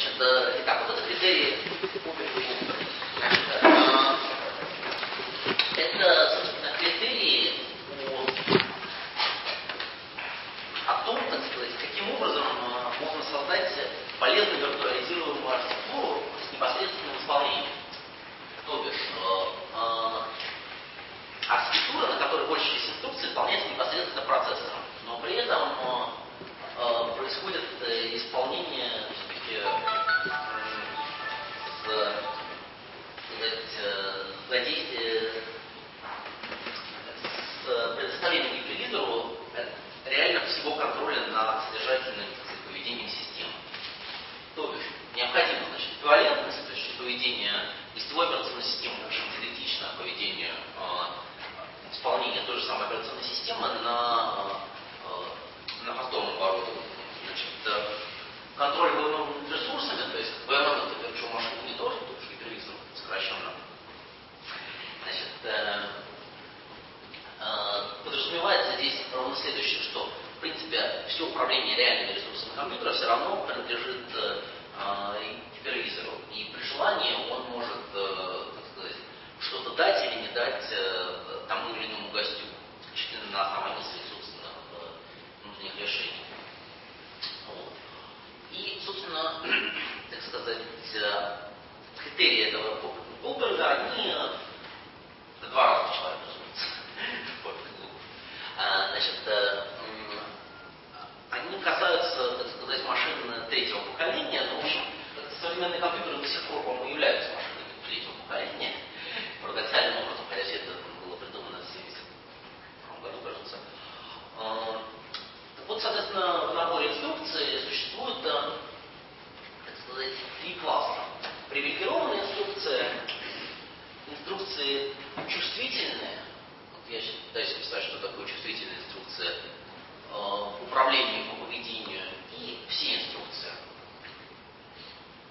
Значит, итак, вот это критерии э, это, собственно, критерии о, том, так сказать, каким образом э, можно создать полезную виртуализируемую архитектуру с непосредственным исполнением. То бишь, э, архитектура, на которой большая часть инструкций выполняется непосредственно процессором, но при этом происходит э, исполнение поведение листовой операционной системы, в общем, идентично поведению э, исполнения той же самой операционной системы на, э, на хостовом оборудовании. Значит, э, контроль ВМ ресурсами, то есть ВМ это virtual machine не тоже, тут гипервизор сокращенно. Значит, э, э, подразумевается здесь ровно следующее, что в принципе все управление реальными ресурсами компьютера все равно принадлежит э, гипервизору. Желании он может, э, так сказать, что-то дать или не дать э, тому или иному гостю, исключительно на основании своих собственных э, внутренних решений. Вот. И, собственно, так сказать, критерии этого Голдберга, они два разных человека, разумеется. А, значит, они касаются, так сказать, машин третьего поколения, но, общем, современные компьютеры до сих пор, по-моему, являются машинами третьего поколения, парадоксальным образом, хотя все это было придумано в 70 году, кажется. А, так вот, соответственно, в наборе инструкций существует, э, так сказать, три класса. Привилегированная инструкция, инструкции чувствительные, вот я пытаюсь описать, что такое чувствительная инструкция, э, управлению по поведению и все инструкции.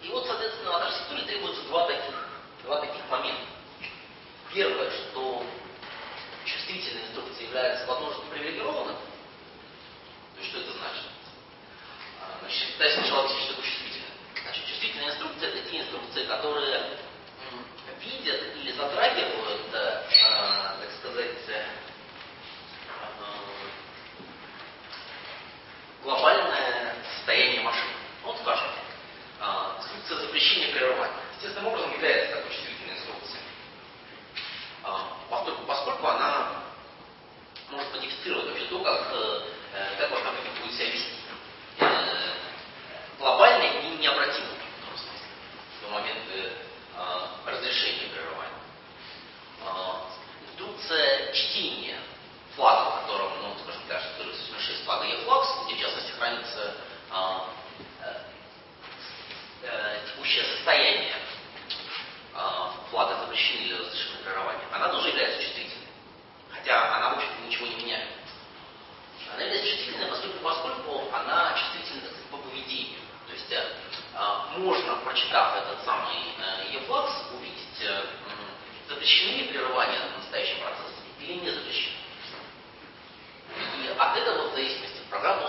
И вот, соответственно, от архитектуре требуется два таких, два таких момента. Первое, что чувствительная инструкция является возможно привилегированным. То есть что это значит? А, значит, пытаюсь сначала объяснить, что такое чувствительная. Значит, чувствительная инструкция это те инструкции, которые видят или затрагивают, э, так сказать, э, глобальное состояние машины. Вот скажем, инструкция прерывания. Естественным образом является такой чувствительной инструкцией. Поскольку, поскольку она может модифицировать вообще то, как, э, как ваш компьютер будет себя вести. Глобально и необратимо в том смысле, до момента разрешения прерывания. Инструкция чтения флага, в котором, ну, скажем, для 6 флага EFLAX, где в частности хранится а, э, текущее состояние а, флага запрещения или разрешения прерывания, она тоже является чувствительной. Хотя она, в общем-то, ничего не меняет. Она является чувствительной, поскольку, поскольку она чувствительна так сказать, по поведению. То есть э, можно, прочитав этот самый э, EFLAX, увидеть, э, запрещены прерывания на настоящем процессе или не запрещены. И от этого, в зависимости, программа может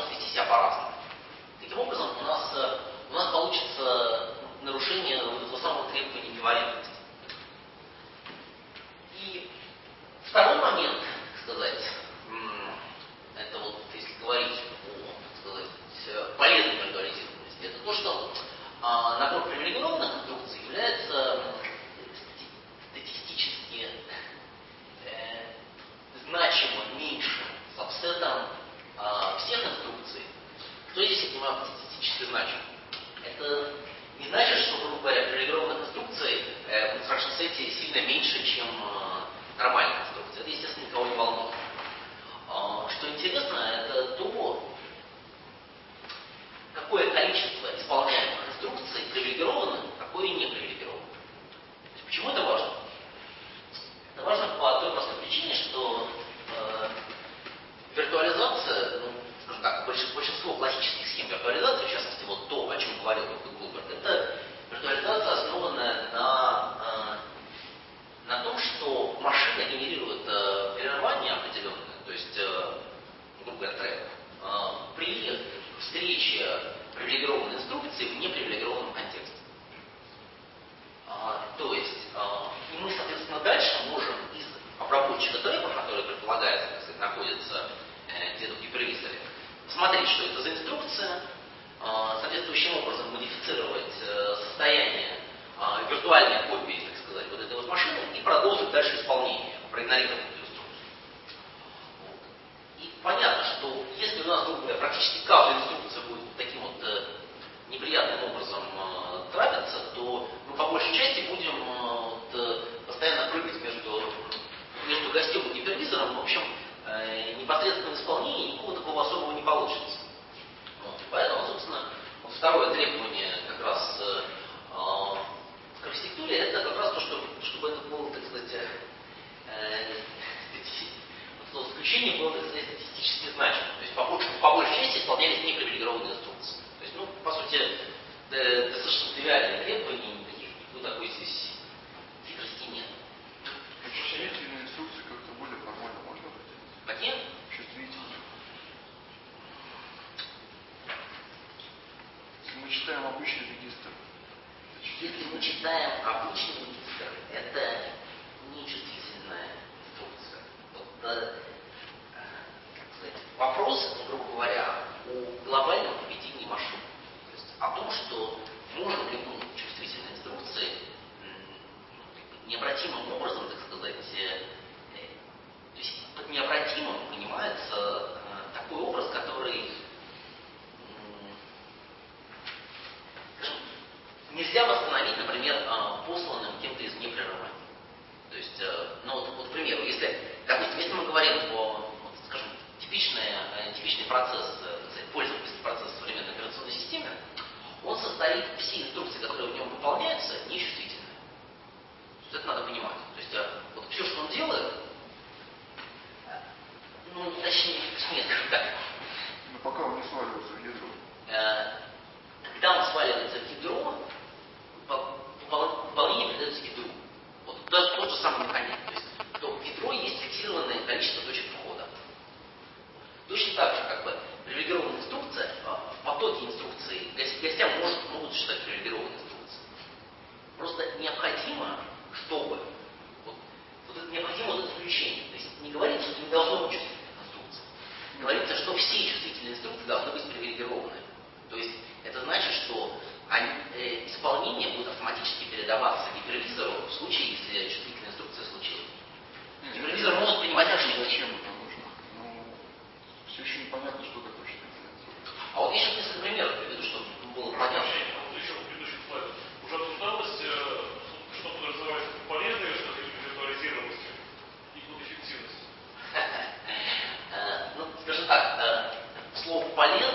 если cualidad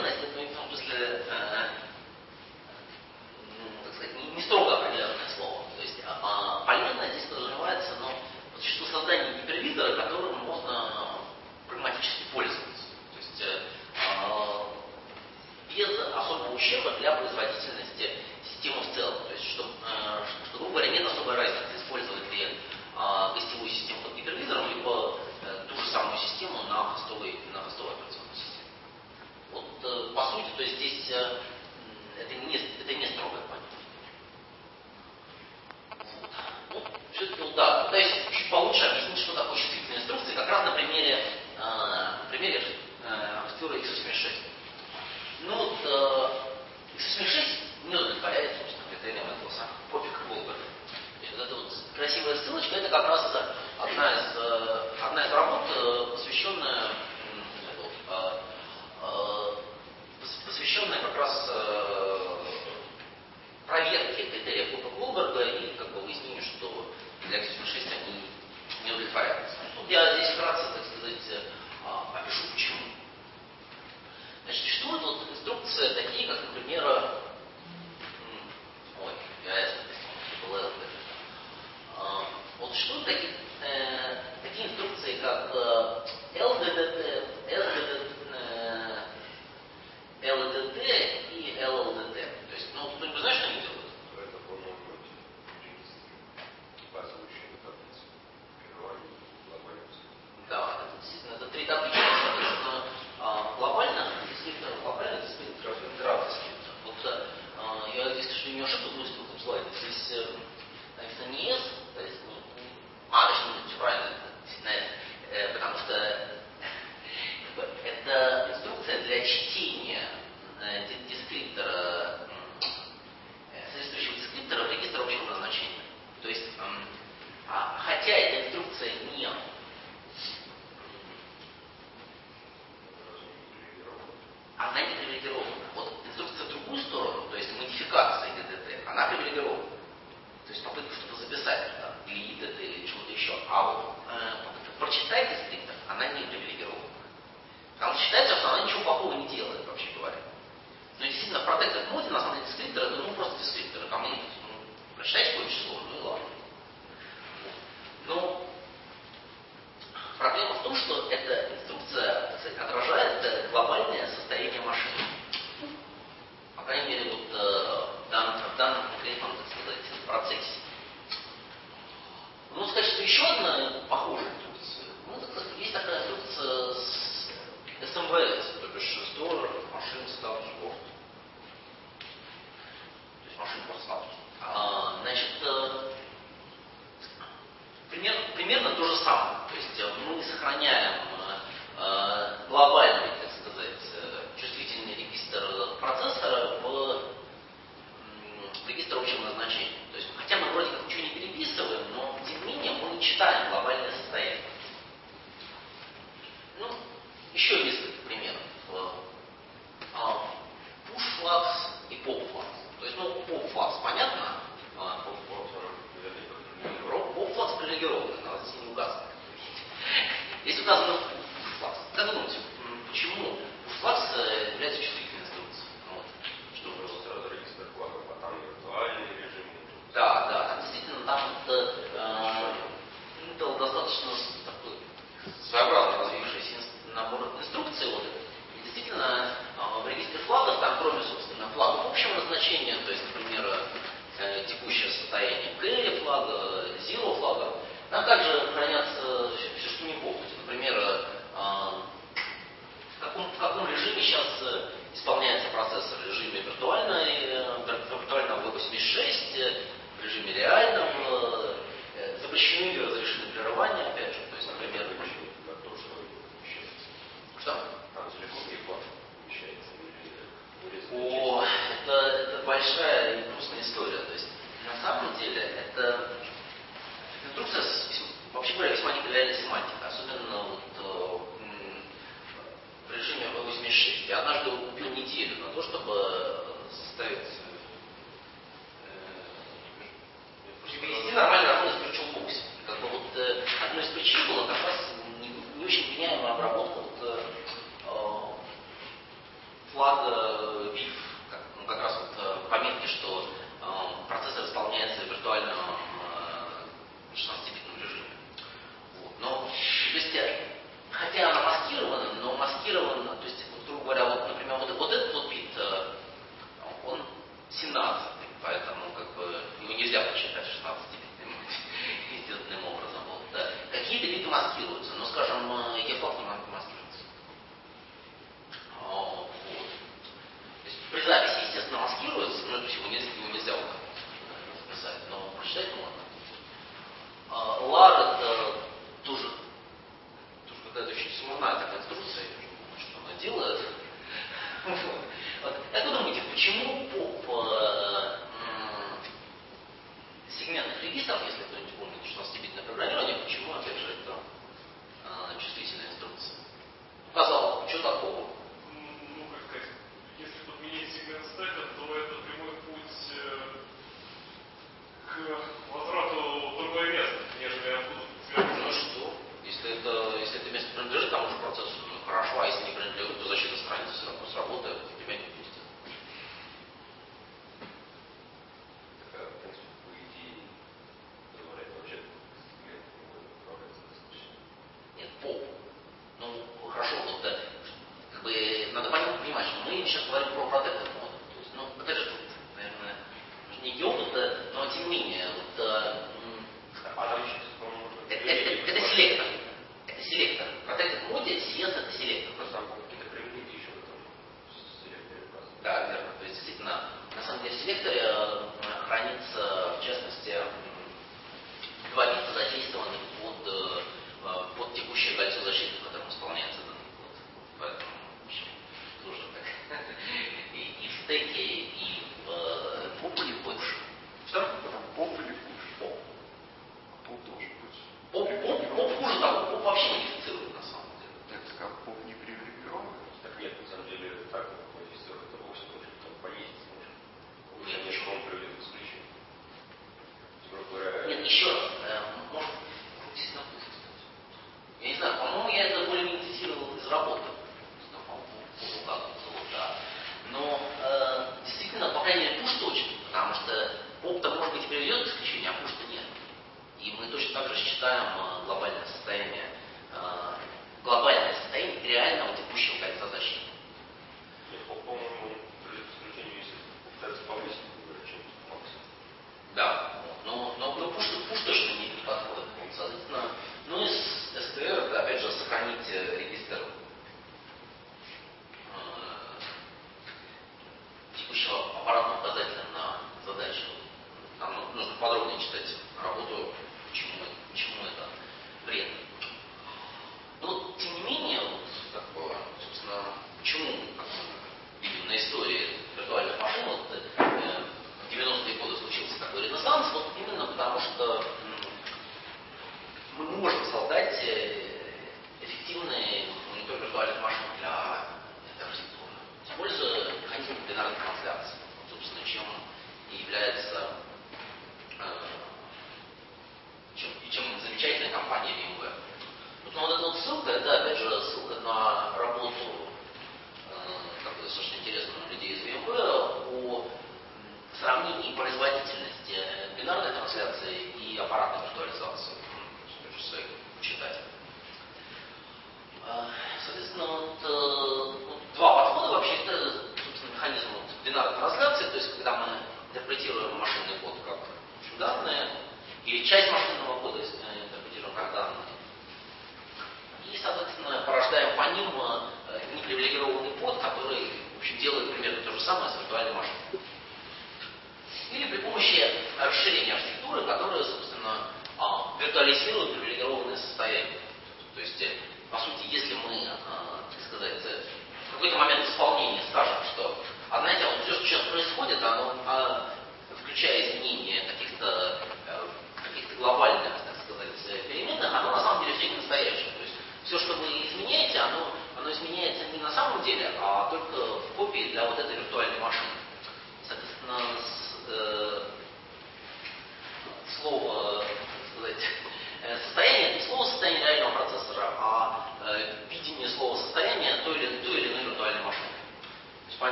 чтения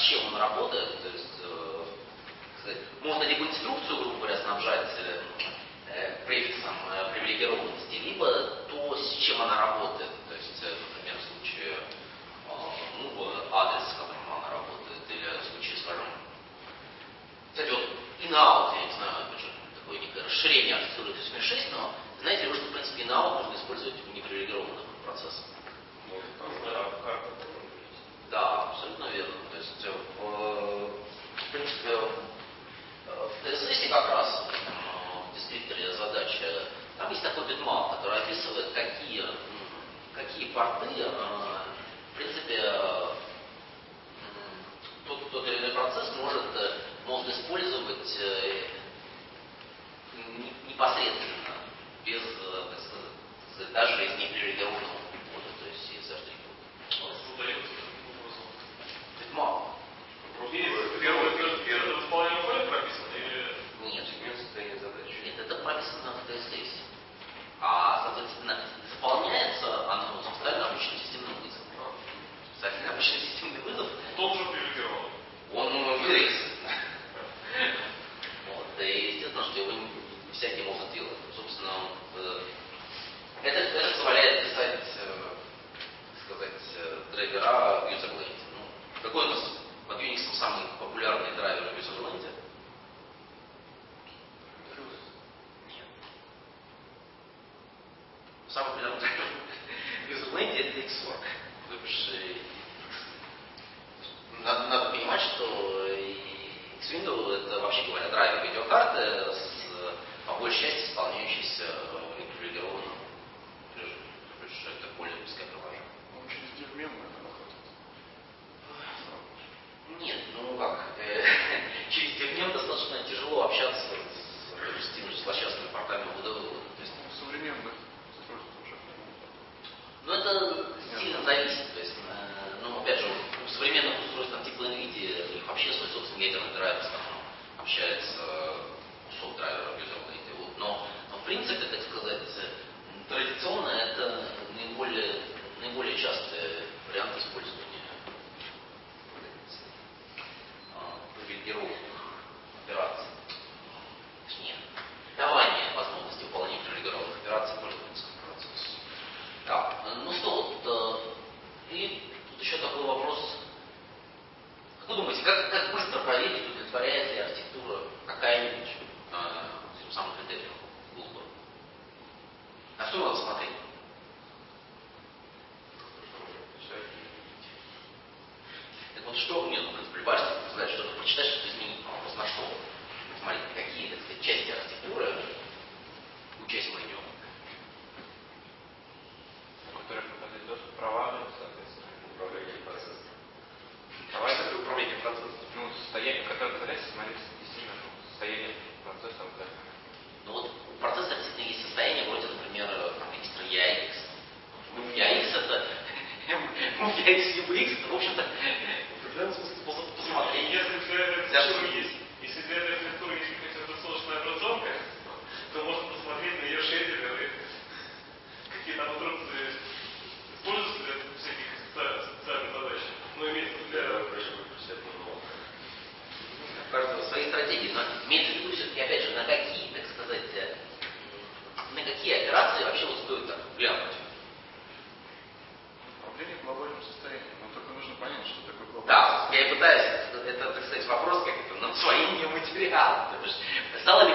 чем он работает. То есть, э, сказать, можно либо инструкцию, грубо говоря, снабжать э, э, префиксом привилегированности, либо то, с чем она работает такие порты, а, в принципе, э, тот, тот или иной процесс может, э, можно использовать э, непосредственно, без, так сказать, даже из непререгионного кода, то есть из арт-кода. Ведь мало. Материала. То есть, стало ли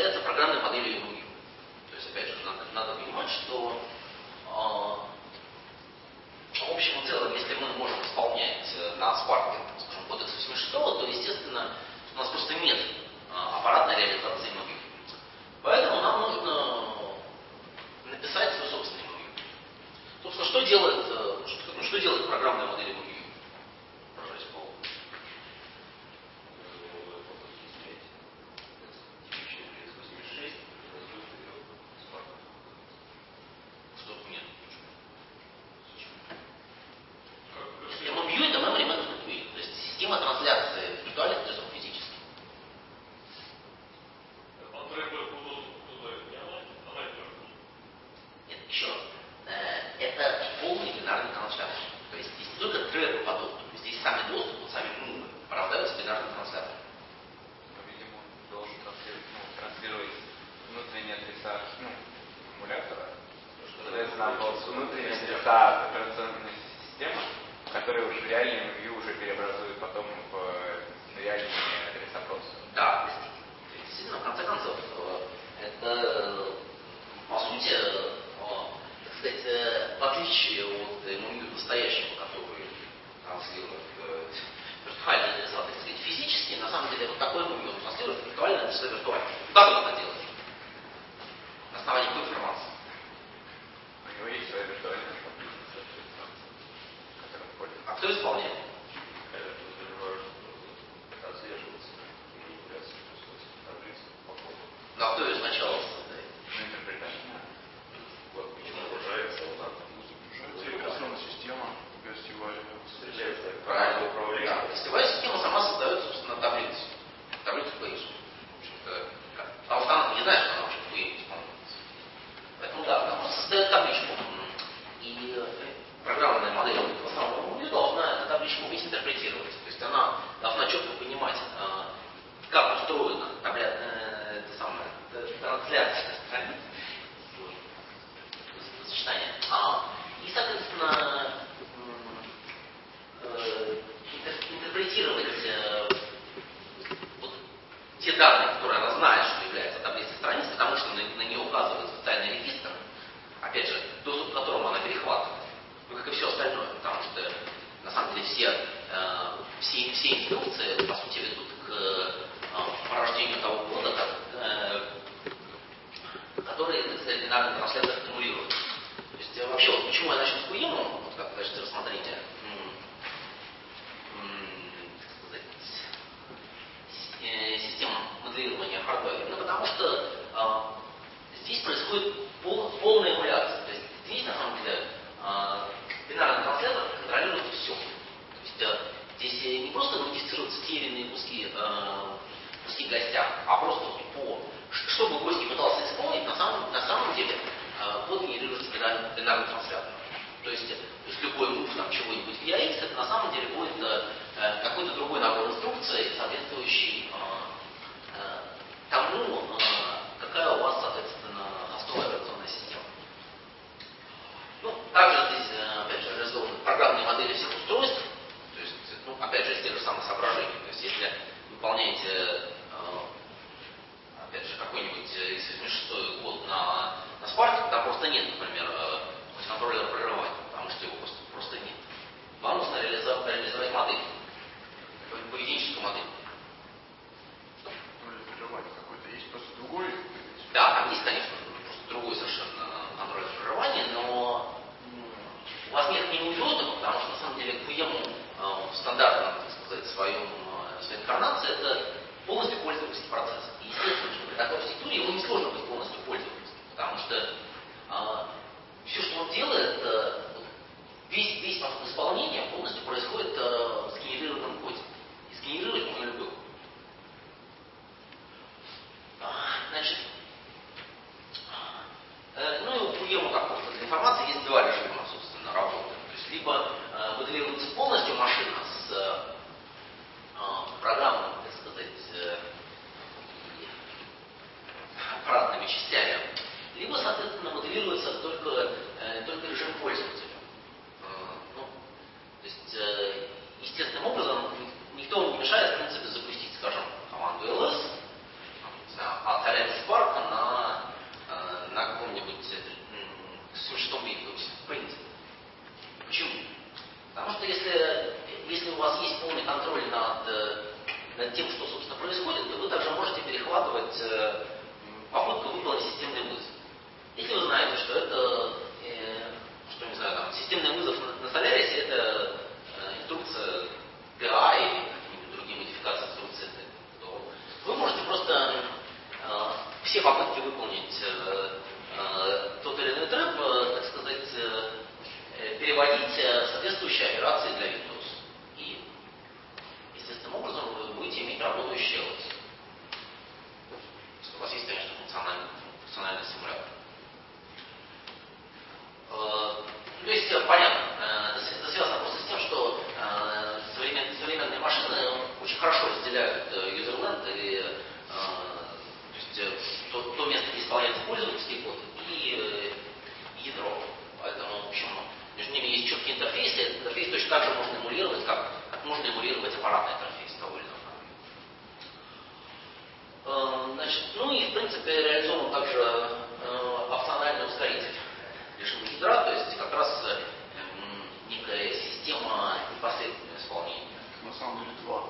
это программной модели Руи. То есть, опять же, надо, надо понимать, что есть, конечно, другое совершенно формирование, но у вас нет мини-уютов, потому что на самом деле Куему э, а, в стандартном, так сказать, своем, а, своей инкарнации это полностью пользовательский процесс. И естественно, что при такой архитектуре его несложно также можно эмулировать, как, можно эмулировать аппаратный интерфейс того или иного. Э, значит, ну и в принципе реализован также э, опциональный ускоритель режима ядра, то есть как раз э, некая система непосредственного исполнения. На самом деле два.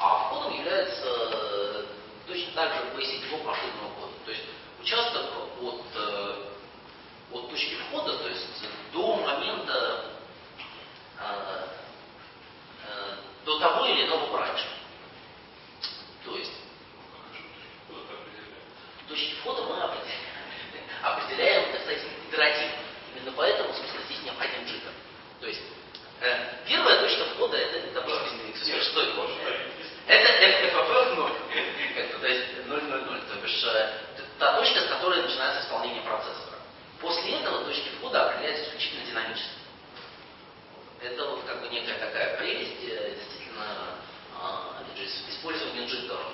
а входом является э, точно так же P7 машинного кода. То есть участок от, э, от точки входа, то есть до момента, э, до того или иного раньше, То есть точки входа мы определяем, определяем кстати, итеративно. Именно поэтому, собственно, здесь необходим джиттер. То есть первая точка входа это, допустим, что это может? Это МФФ 0. То есть 000, То бишь э, та точка, с которой начинается исполнение процессора. После этого точки входа определяются исключительно динамически. Это вот как бы некая такая прелесть, э, действительно, а, использования джиттеров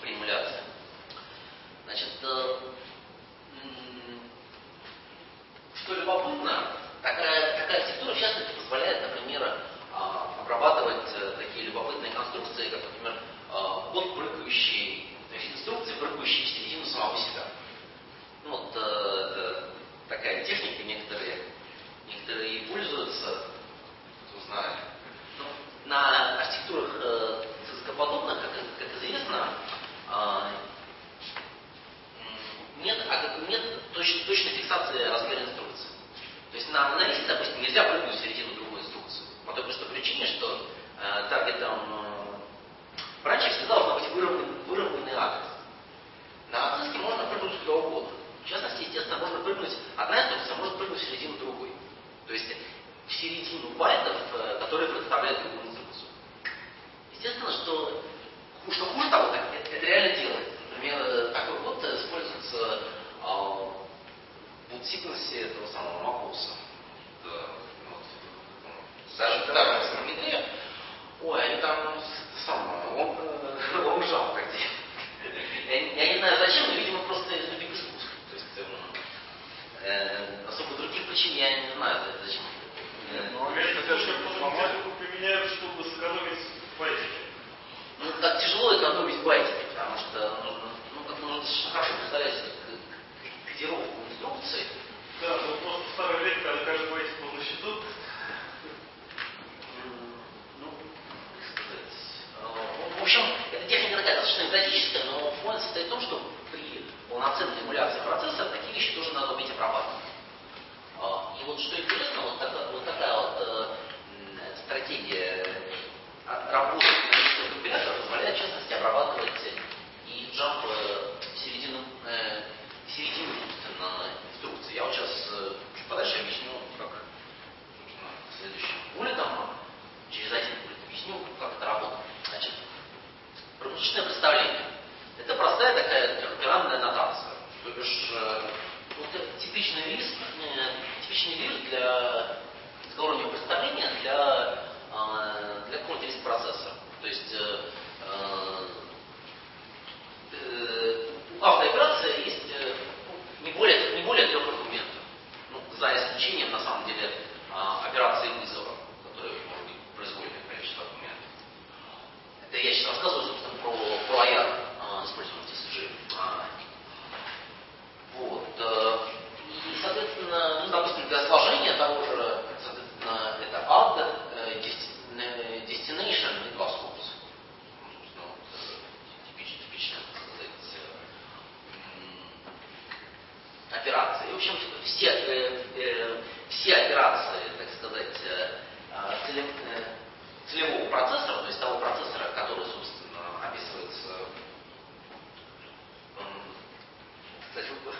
в эмуляции. Значит, э, что любопытно, такая, такая архитектура, в частности, позволяет, например, обрабатывать э, такие любопытные конструкции, как, например, э, код прыгающий, то есть инструкции, прыгающие в середину самого себя. Ну, вот э, э такая техника, некоторые, некоторые и пользуются, узнали. Ну, на архитектурах э, цископодобных, как, как известно, э, нет, а нет точ, точной фиксации размера инструкции. То есть на анализе, допустим, нельзя прыгнуть в середину по той простой причине, что э, таргетом э, бранча всегда должна быть выровнен, выровненный адрес. На ациске можно прыгнуть куда угодно. В частности, естественно, можно прыгнуть, одна инструкция может прыгнуть в середину другой. То есть в середину байтов, э, которые представляют другую инструкцию. Естественно, что, что хуже того, так, это, это реально делает. Например, э, такой э, используется э, в boot-секвенсе этого самого Макоуса. Это, ну, вот, ну, Даже на самом метре. Ой, они там с- самое, он, э, лонжам так делают. Я, не- я не знаю зачем, но, видимо, просто из любви к искусству. То есть эм, э, особо других причин я не знаю, за- зачем. Ну, хотят, же, применяют, чтобы сэкономить байтики. Ну, так тяжело экономить байтики, потому что нужно, ну, как нужно достаточно хорошо представлять себе к- кодировку инструкции. Да, но просто в старое время, когда каждый байтик был на счету, М, Ну, как сказать, э, в общем, эта техника экзотическая, но поинт состоит в том, что при полноценной эмуляции процессора такие вещи тоже надо уметь обрабатывать. А, И вот что интересно, вот такая вот, такая вот э, стратегия от- работы количества компилятора позволяет, в частности, обрабатывать и джамп э, в середину, э, в середину собственно, инструкции. Я вот сейчас чуть подальше объясню, как собственно, следующим буллетом, через один буллет объясню, как это работает. Значит, промежуточное представление. Это простая такая трехоперандная нотация. То бишь, э, вот типичный лист, э, типичный лист для разговорного представления для, э, для какого-то лист процессора. То есть э, э, э, у автооперации есть э, ну, не более, не более трех аргументов. Ну, за исключением, на самом деле, а, операции вызова, которые может быть произвольное количество аргументов. Это я сейчас рассказываю, собственно, про, про IR, а, используемый в TCG. А, вот. э, И, соответственно, ну, допустим, для сложения того же, соответственно, это add, э, desti- э, destination и class source. Ну, собственно, вот, э, типич- типичная, так сказать, э, м, операции. И, в общем, все, э, э, все операции, так сказать, э, а, целев- э, целевого процессора, то есть того процессора, который, собственно, описывается м, вот,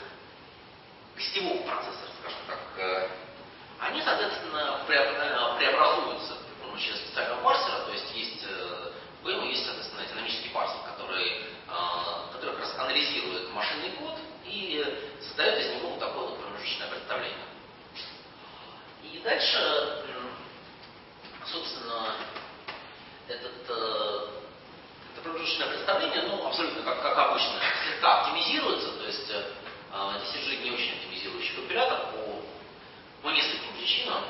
гостевого процессора, скажем так, э, они, соответственно, преоб- преобразуются при помощи специального парсера, то есть есть, э, в Go есть, соответственно, динамический парсер, который, э, который как раз анализирует машинный код и создает из него вот такое вот промежуточное представление. И дальше, собственно, этот, э, промежуточное представление, ну, абсолютно как, как обычно, слегка оптимизируется, то есть э, TCG не очень оптимизирующий компилятор по, по нескольким причинам.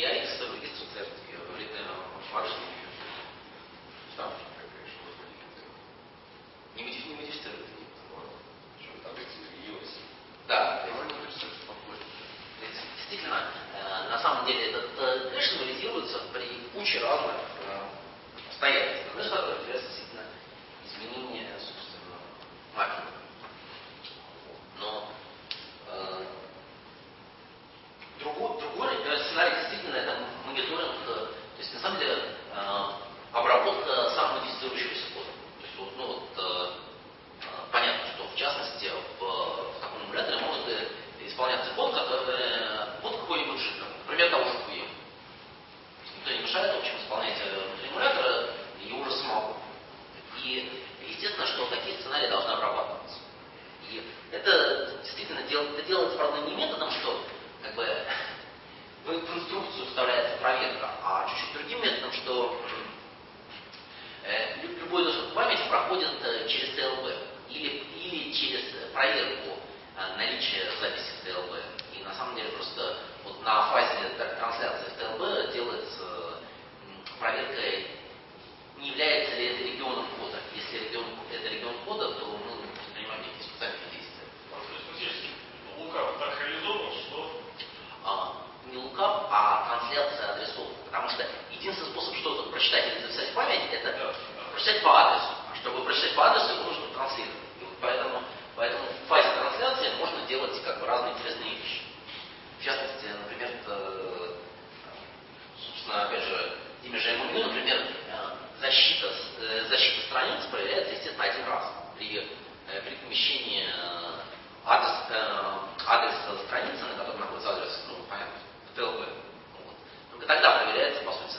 Yikes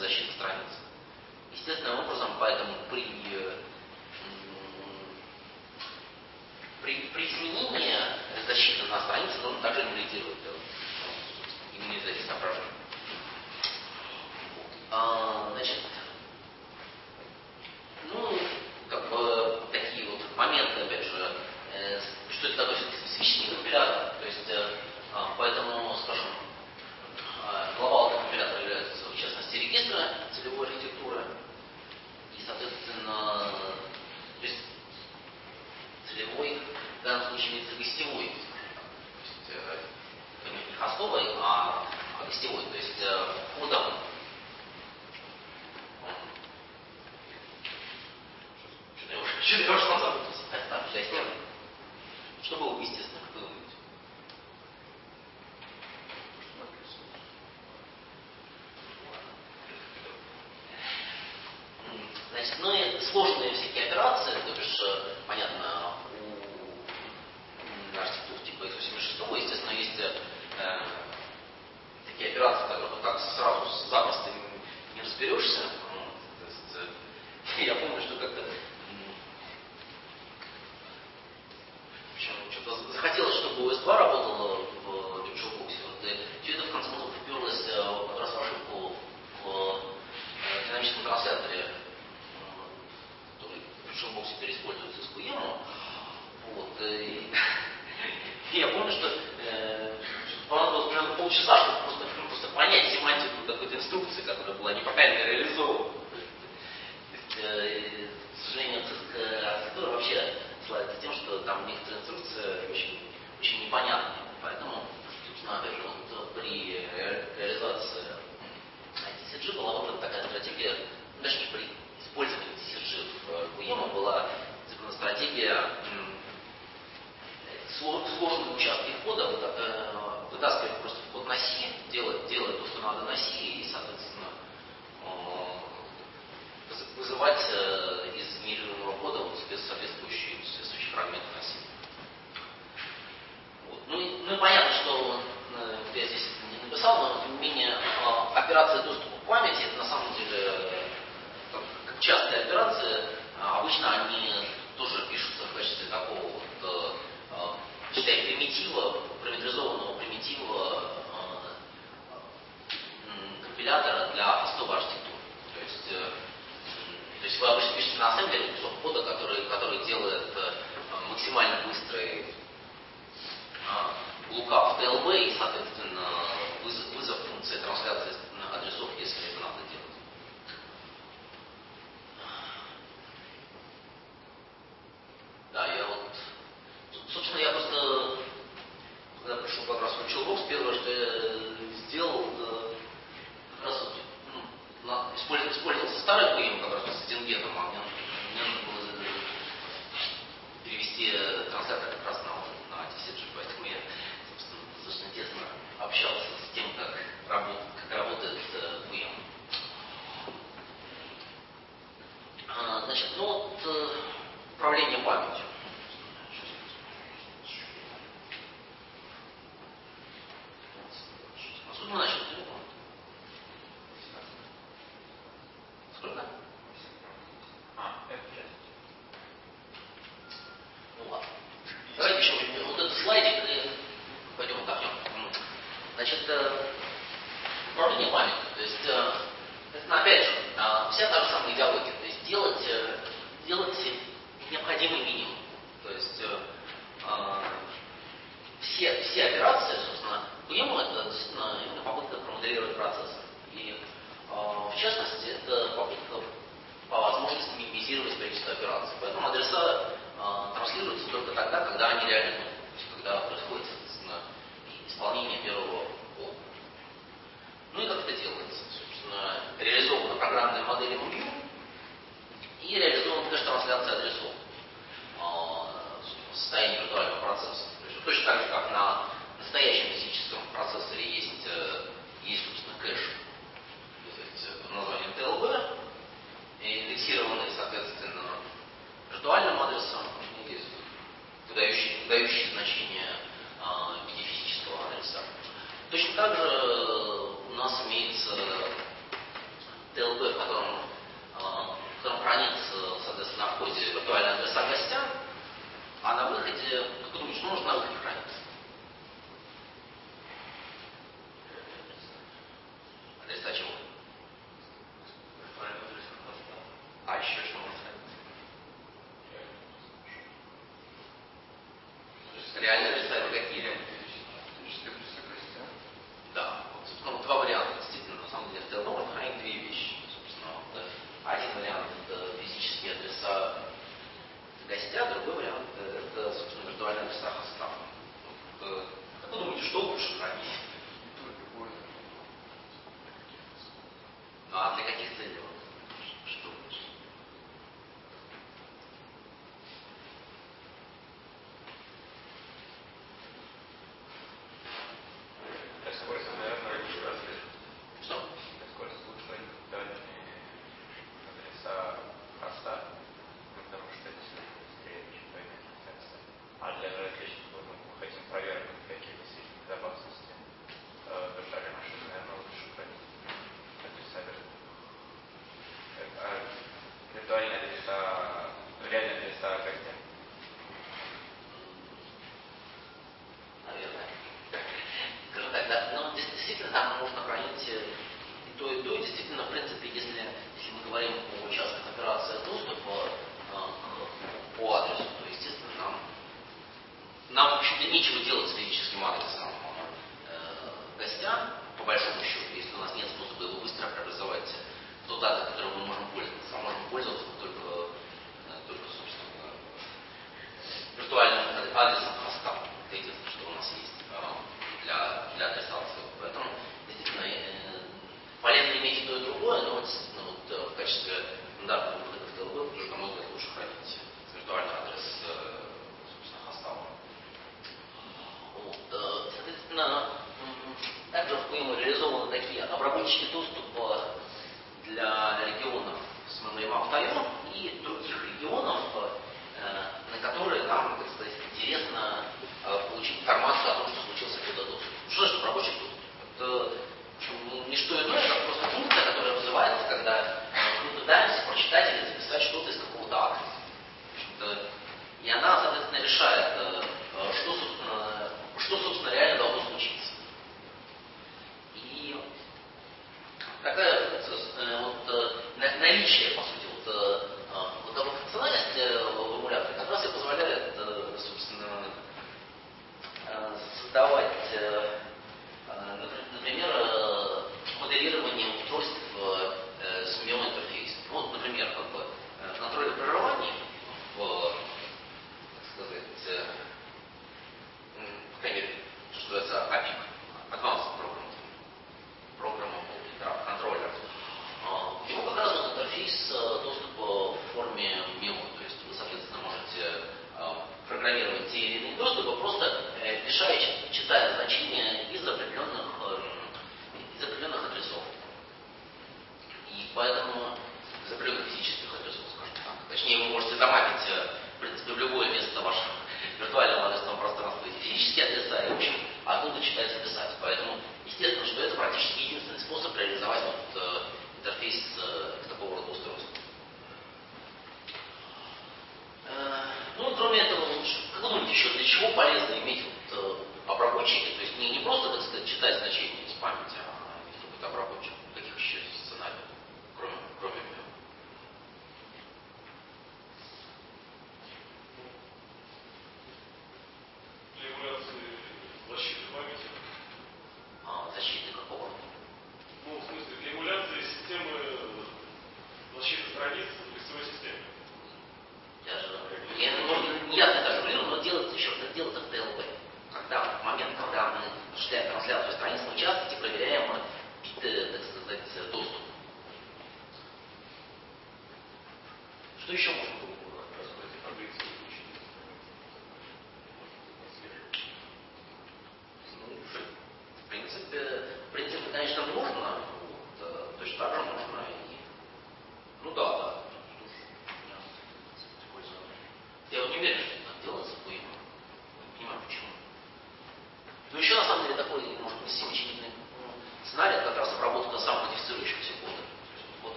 защита страниц. Естественным образом, поэтому при, э, при, при изменении защиты на странице нужно также анализировать. Именно из этих соображений. А,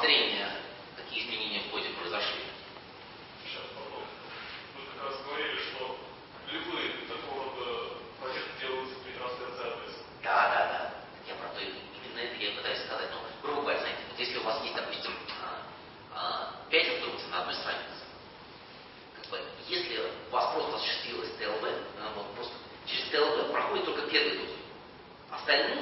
обозрения, какие изменения в ходе произошли? Сейчас потом. Вы как раз говорили, что любые такого рода проекты делаются при трансляции адреса. Да, да, да. Я про то, именно это я пытаюсь сказать. Ну, грубо говоря, знаете, вот если у вас есть, допустим, а, а, пять инструкций на одной странице, как бы, если у вас просто осуществилось ТЛБ, ну, вот просто через ТЛБ проходит только первый путь. Остальные